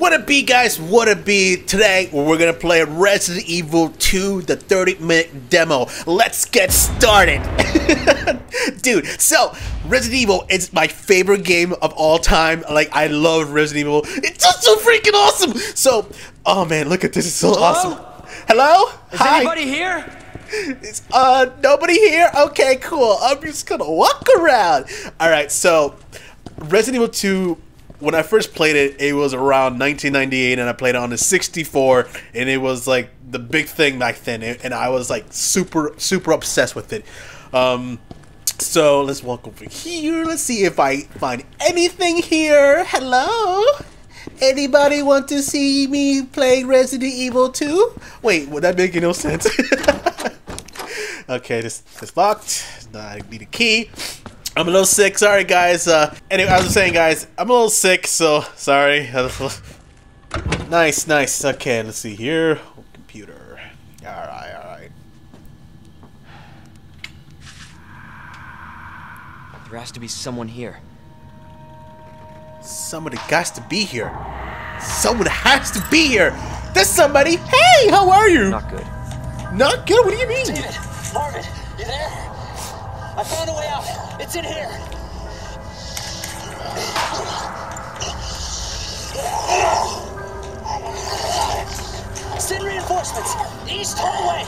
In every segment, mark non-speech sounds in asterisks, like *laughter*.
What it be, guys? What it be? Today, we're gonna play Resident Evil 2, the 30 minute demo. Let's get started. *laughs* Dude, so Resident Evil is my favorite game of all time. Like, I love Resident Evil. It's just so freaking awesome. So, oh man, look at this. It's so Hello? awesome. Hello? Is Hi. anybody here? It's, uh, nobody here? Okay, cool. I'm just gonna walk around. Alright, so Resident Evil 2, when I first played it, it was around 1998, and I played it on the 64, and it was like the big thing back then, and I was like super, super obsessed with it. Um, so let's walk over here. Let's see if I find anything here. Hello? Anybody want to see me play Resident Evil 2? Wait, would that make no sense? *laughs* okay, this this locked. I need a key. I'm a little sick. Sorry, guys. Uh, anyway, I was saying, guys, I'm a little sick, so sorry. *laughs* nice, nice. Okay, let's see here. Oh, computer. All right, all right. There has to be someone here. Somebody has to be here. Someone has to be here. There's somebody. Hey, how are you? Not good. Not good. What do you mean? David, Marvin, you there? I found a way out. It's in here. Send reinforcements. East hallway.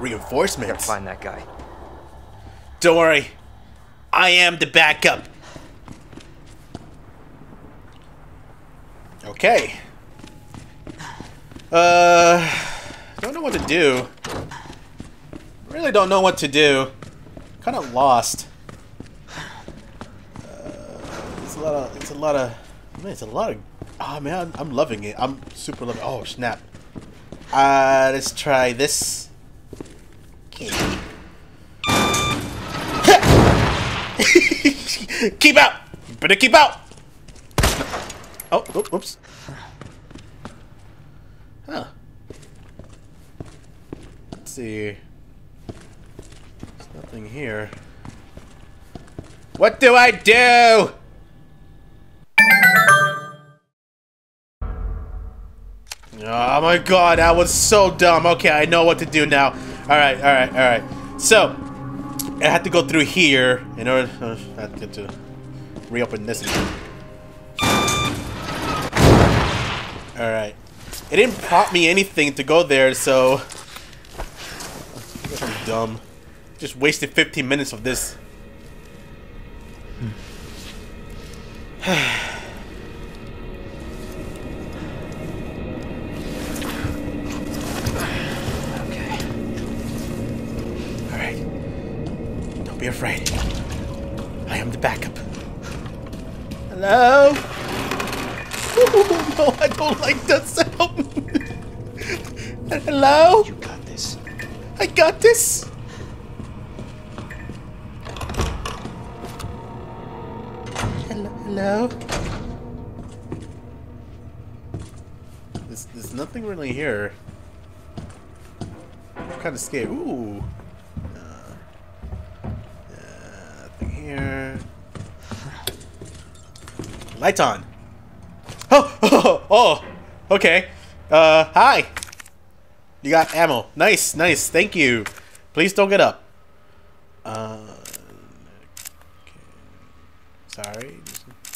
Reinforcements. Find that guy. Don't worry. I am the backup. Okay. Uh, don't know what to do. Really don't know what to do. Kind of lost. Uh, it's a lot of. It's a lot of. Man, it's a lot of. Oh man, I'm, loving it. I'm super loving. Oh snap. Uh, let's try this. Okay. keep out! *laughs* Better keep out! Oh, oh, oops. Huh. Let's see. There's nothing here. What do I do? Oh my god, that was so dumb. Okay, I know what to do now. Alright, alright, alright. So, I have to go through here in order uh, I had to, to reopen this. Alright. It didn't prompt me anything to go there, so... I'm dumb. Just wasted 15 minutes of this. *sighs* Okay. Alright. Don't be afraid. I am the backup. Hello? Ooh, *laughs* no, I don't like that sound. Hello? You got this. I got this. Hello, hello. There's, there's nothing really here. I'm kind of scared. Ooh. Uh, uh, nothing here. Lights on. Oh, oh, okay. Uh, hi. You got ammo. Nice, nice. Thank you. Please don't get up. Uh, okay. Sorry.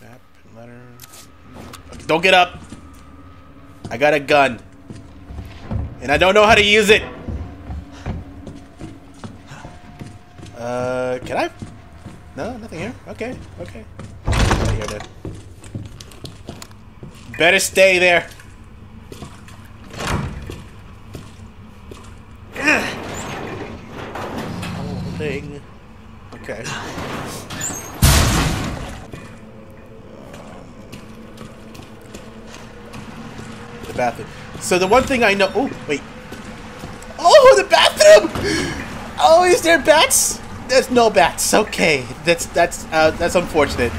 Map and letter. Don't get up. I got a gun. And I don't know how to use it. Uh, can I? No, nothing here. Okay, okay. Here then. Better stay there. Holding. Okay. The bathroom. So the one thing I know. Oh wait. Oh, the bathroom. Oh, is there bats? There's no bats. Okay, that's that's uh, that's unfortunate.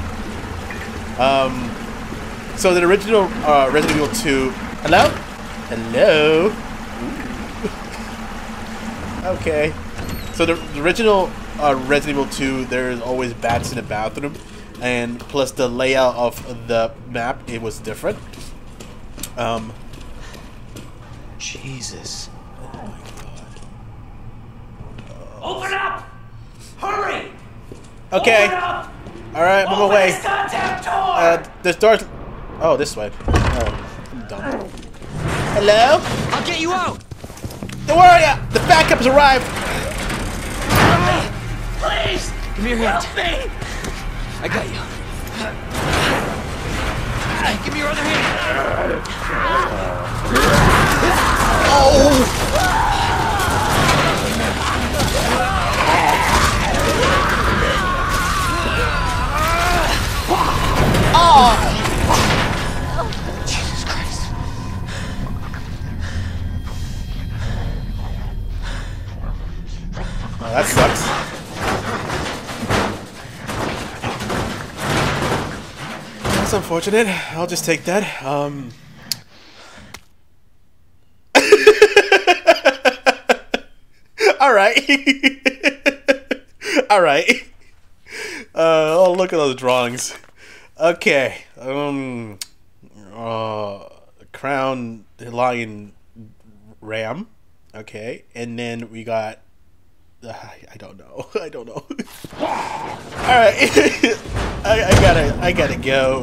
Um. So the original uh, Resident Evil 2. Hello? Hello? *laughs* Okay. So the, the original uh, Resident Evil 2, there's always bats in the bathroom, and plus the layout of the map, it was different. Um, Jesus. Oh uh, Open up! Hurry! okay, Open up! all right, I'm on my way. this goddamn door! Uh, this door's. Oh, this way. Oh, I'm dumb. Hello? I'll get you out! Don't worry, uh, the backup's arrived. Please! Give me your hand. Help me! I got you. Give me your other hand. Jesus that sucks. That's unfortunate. I'll just take that. Um. *laughs* All right. *laughs* All right. Uh, oh, look at those drawings. Okay. Um. Uh, crown lion ram. Okay, and then we got I don't know. *laughs* I don't know. *laughs* All right, *laughs* I, I gotta, I gotta go.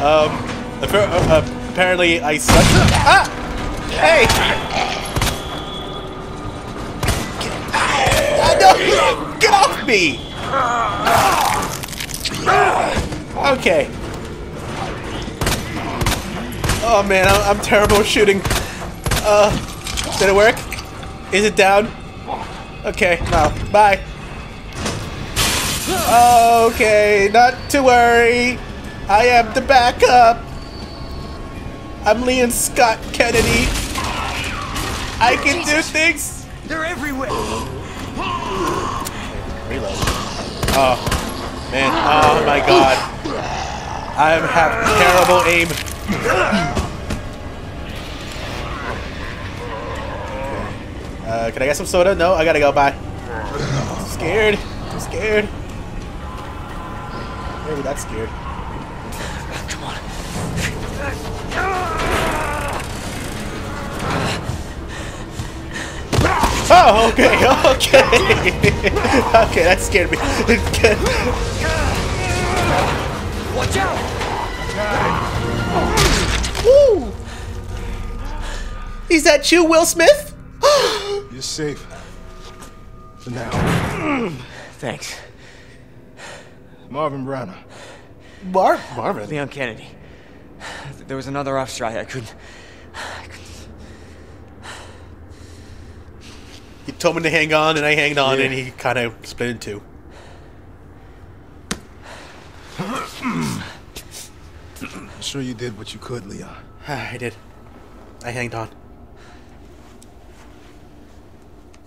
Um, uh, apparently I suck. Ah, hey! Get off me! Okay. Oh man, I'm, I'm terrible shooting. Uh, did it work? Is it down? Okay, no. Bye. Okay, not to worry. I am the backup. I'm Leon Scott Kennedy. I can do things. They're everywhere. Reload. Oh, man. Oh my god. I have terrible aim. Uh, can I get some soda? No, I gotta go. Bye. I'm Scared. I'm scared. Maybe that's scared. Come on. Oh, okay, *laughs* okay. okay, that scared me. Watch out! Woo! Is that you, Will Smith? You're safe. For now. Thanks. Marvin Branagh. Mar Marvin. Leon Kennedy. There was another off strike. I couldn't. I couldn't. He told me to hang on, and I hanged on, Yeah. and he kind of split in two. I'm sure you did what you could, Leon. *sighs* I did. I hanged on.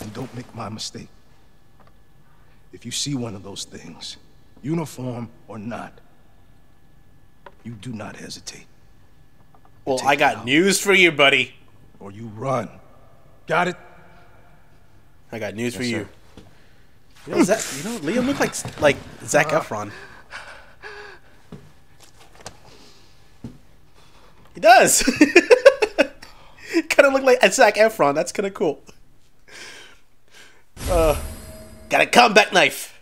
And don't make my mistake. If you see one of those things, uniform or not, you do not hesitate. Well, Take I got news for you, buddy. Or you run. Got it? I got news for Yes, you. sir. You know, Zac, you know, Liam looked like like Zac uh, Efron. He does. *laughs* kind of look like Zac Efron. That's kind of cool. Uh, Got a combat knife.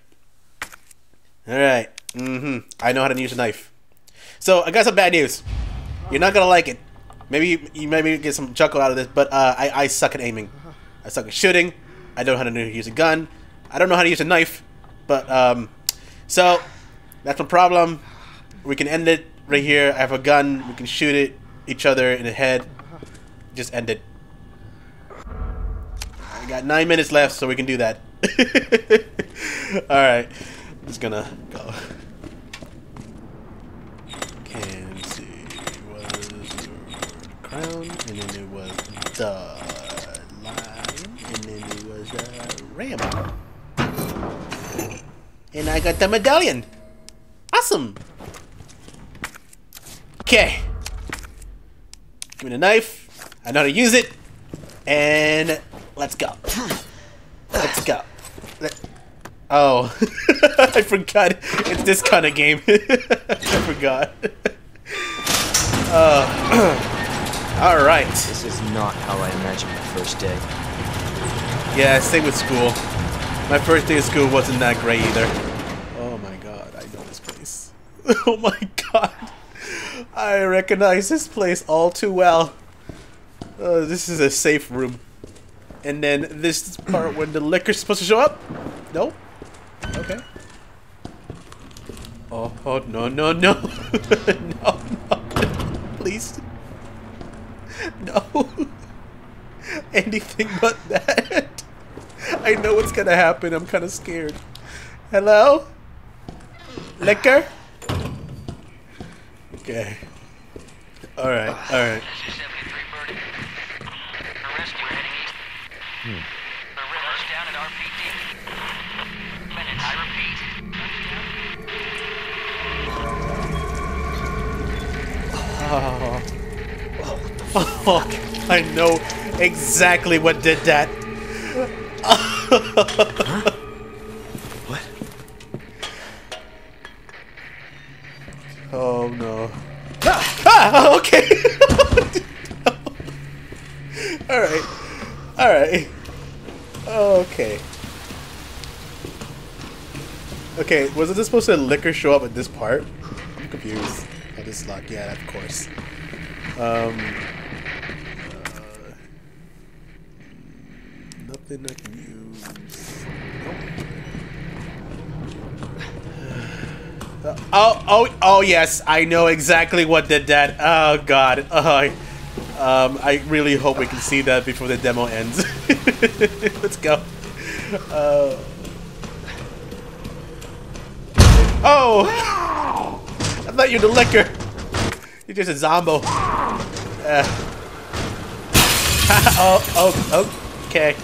All right. Mm-hmm. I know how to use a knife. So I got some bad news. You're not gonna like it. Maybe you, you maybe get some chuckle out of this, but uh, I I suck at aiming. I suck at shooting. I don't know how to use a gun. I don't know how to use a knife. But um, so that's my problem. We can end it right here. I have a gun. We can shoot it each other in the head. Just end it. I got nine minutes left, so we can do that. *laughs* All right, I'm just gonna go. Can see was crown, and then it was the lion, and then it was the ram. And I got the medallion. Awesome. Okay. Give me the knife. I know how to use it. And let's go. *sighs* Let's go. Let- oh. *laughs* I forgot. It's this kind of game. *laughs* I forgot. *laughs* Uh, *clears throat* all right. This is not how I imagined my first day. Yeah, same with school. My first day of school wasn't that great either. Oh my god, I know this place. oh my god. I recognize this place all too well. Uh, this is a safe room. And then this part when the licker's supposed to show up? No? Okay. Oh, oh no, no, no. *laughs* no, no. Please. No. Anything but that. I know what's gonna happen. I'm kind of scared. Hello? Licker? Okay. Alright, alright. The river's down at RPD. Minutes, I repeat. Oh, I know exactly what did that. What? Oh no. Ah, ah okay. *laughs* Alright. Alright. Okay. Okay, wasn't this supposed to licker show up at this part? I'm confused. Oh, this lock. Yeah, of course. Um. uh, nothing I can use. Nope. Uh, oh, oh, oh, yes, I know exactly what did that. Oh, God. Uh, um, I really hope we can see that before the demo ends. *laughs* Let's go. Uh, oh! I thought you were the licker. You're just a zombo. Uh. *laughs* oh, oh, okay.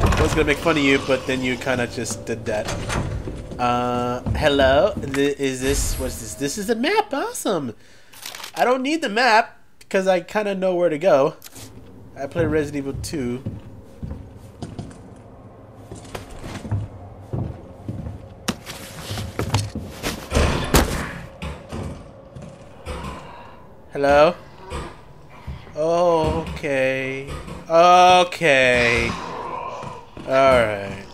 I was gonna make fun of you, but then you kind of just did that. Uh, hello? Th- Is this, what's this? This is the map, awesome! I don't need the map, because I kind of know where to go. I play Resident Evil 2. Hello? Okay. Okay. Alright.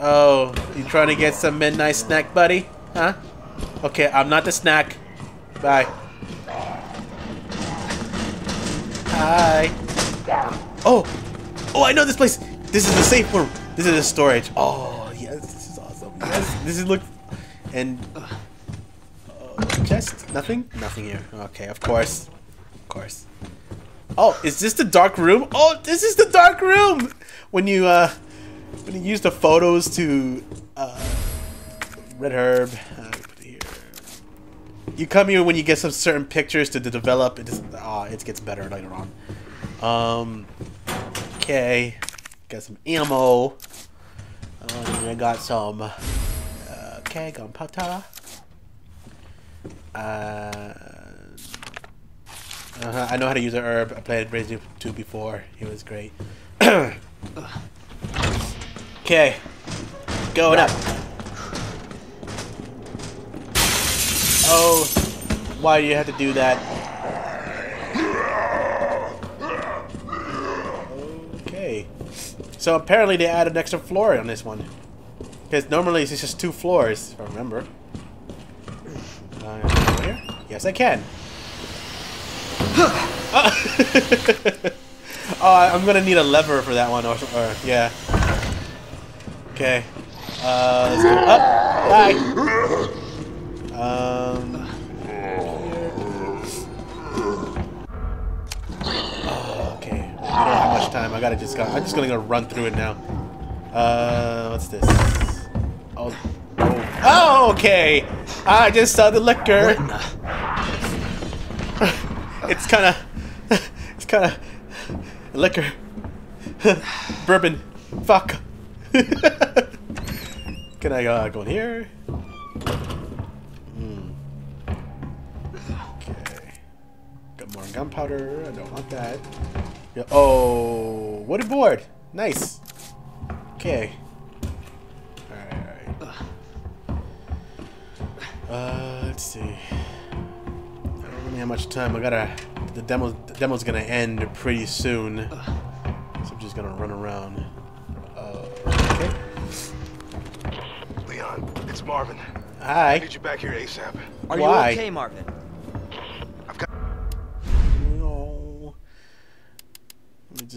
Oh, you trying to get some midnight snack, buddy? Huh? Okay, I'm not the snack. Bye. Hi. Oh! Oh, I know this place! This is the safe room! This is the storage. Oh, yes, this is awesome. Yes, this is look... And... Uh, chest? Nothing? Nothing here. Okay, of course. Of course. Oh, is this the dark room? Oh, this is the dark room! When you, uh... When you use the photos to, uh... Red herb. Uh, put it here. You come here when you get some certain pictures to, to develop. It just, ah, it gets better later on. Um, okay, got some ammo. Um, I got some. Uh, okay, gunpowder. Uh, uh-huh, I know how to use an herb. I played Resident Evil 2 before. It was great. *coughs* okay, going up. Oh, why do you have to do that? Okay. So apparently they added an extra floor on this one. Because normally it's just two floors, if I remember. Uh? Yes, I can. oh, *laughs* I'm gonna need a lever for that one, or, or yeah. Okay. Uh, let's go up. Bye. Um. We don't have much time. I gotta just. Go, I'm just gonna go run through it now. Uh, what's this? Oh. Oh, oh okay. I just saw the licker. *laughs* it's kind of. *laughs* It's kind of liquor. *laughs* Bourbon. Fuck. Can I uh, go in here? Hmm. Okay. Got more gunpowder. I don't want that. Yeah. Oh, wooden board. Nice. Okay. Alright, alright. Uh, let's see. I don't really have much time. I gotta. The demo. The demo's gonna end pretty soon. So I'm just gonna run around. Uh, okay. Leon, it's Marvin. Hi. I need you back here ASAP. Are Why? you okay, Marvin?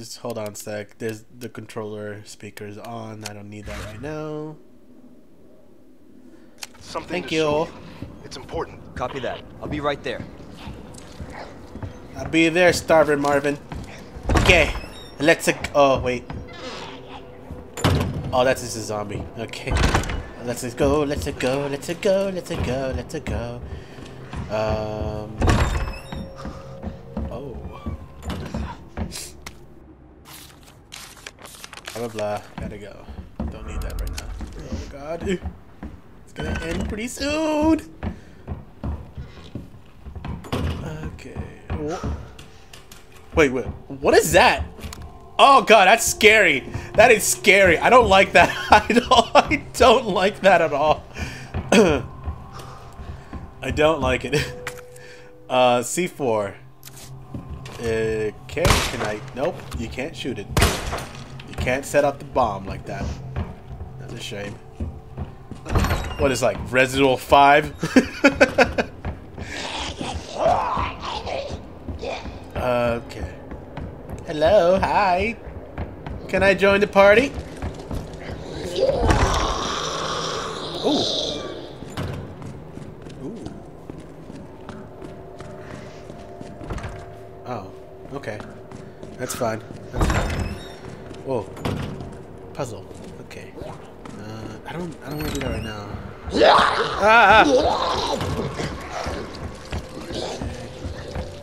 Just hold on a sec. There's the controller speakers on. I don't need that right now. Something Thank to you. It's important. Copy that. I'll be right there. I'll be there, Starvin Marvin. Okay. Let's. A oh wait. Oh, that's just a zombie. Okay. Let's just go. Let's go. Let's go. Let's go. Let's go. Um. Oh. Blah blah. Gotta go. Don't need that right now. Oh god. *laughs* It's gonna end pretty soon. Okay. Wait, wait. What is that? Oh god, that's scary. That is scary. I don't like that. *laughs* I don't. I don't like that at all. *clears throat* I don't like it. *laughs* Uh, C4. Okay, can I? Nope, you can't shoot it. Can't set up the bomb like that. That's a shame. What is like Evil 5? *laughs* okay. Hello, hi. Can I join the party? Ooh. Ooh. Oh, okay. That's fine. That's fine. Whoa. Puzzle. Okay. Uh, I don't. I don't want to do that right now. Ah!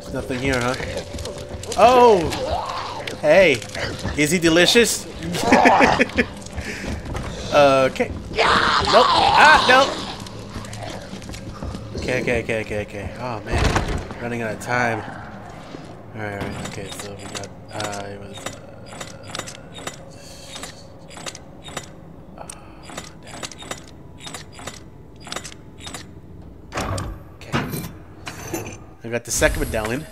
There's nothing here, huh? Oh! Hey, is he delicious? *laughs* okay. Nope. Ah, nope. Okay, okay, okay, okay, okay. Oh man, running out of time. All right. Okay, so we got. Uh, okay. I got the second medallion.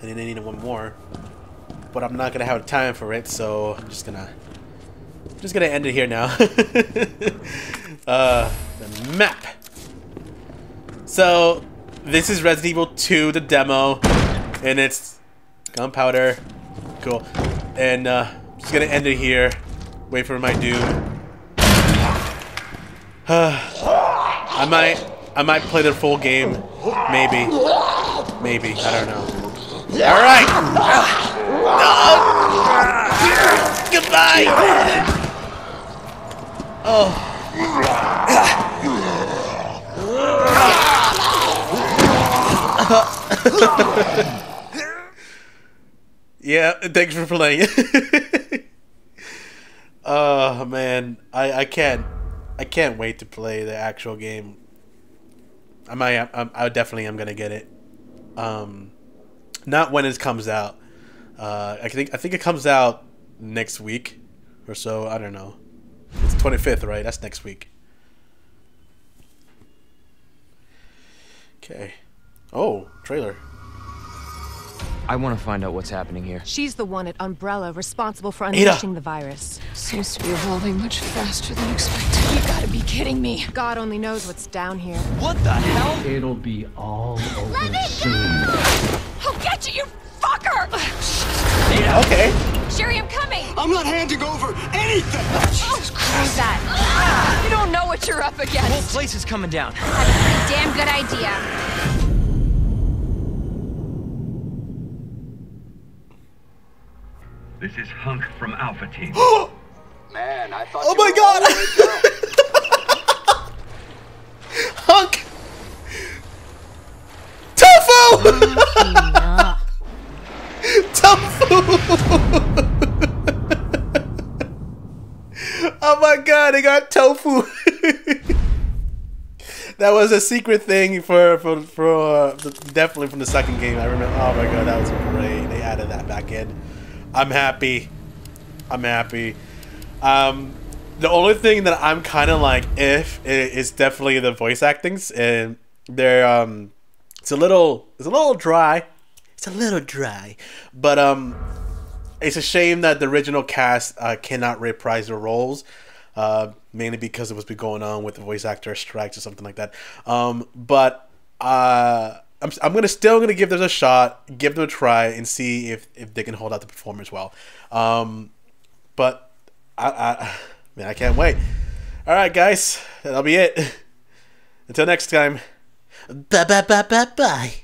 And then I need one more. But I'm not gonna have time for it, so I'm just gonna I'm just gonna end it here now. *laughs* uh the map. So this is Resident Evil 2, the demo, and it's gunpowder. Cool. And uh I'm just gonna end it here. Wait for my doom. *sighs* I might I might play the full game. Maybe. Maybe. I don't know. Alright! No! Goodbye! Oh. *laughs* yeah, thanks for playing. *laughs* oh man, I I can't I can't wait to play the actual game. I might I, I definitely am gonna get it. Um, not when it comes out. Uh, I think I think it comes out next week or so. I don't know. It's twenty fifth, right? That's next week. Okay. Oh, trailer. I want to find out what's happening here. She's the one at Umbrella responsible for unleashing the virus. Seems to be evolving much faster than expected. You gotta be kidding me. God only knows what's down here. What the hell? It'll be all over Let me soon. I'll get you, you fucker! Okay. Sherry, I'm coming! I'm not handing over anything! Oh, Jesus Christ. that? You don't know what you're up The whole against. place is coming down. I Have a pretty damn good idea. This is Hunk from Alpha Team. *gasps* Man, I thought Oh you my were god! the way *laughs* Hunk! *laughs* tofu! oh my god, they got tofu! *laughs* that was a secret thing for for for uh, definitely from the second game. I remember. Oh my god, that was great. They added that back in. I'm happy. I'm happy. Um, the only thing that I'm kind of like if is definitely the voice actings and they're um, it's a little it's a little dry. It's a little dry, but um, it's a shame that the original cast uh, cannot reprise their roles. Uh, mainly because of what's been going on with the voice actor strikes or something like that. Um, but uh, I'm, I'm gonna still gonna give them a shot, give them a try, and see if, if they can hold out the performance well. Um, but I, I *sighs* man, I can't wait. All right, guys, that'll be it. *laughs* Until next time. Bye bye bye bye bye.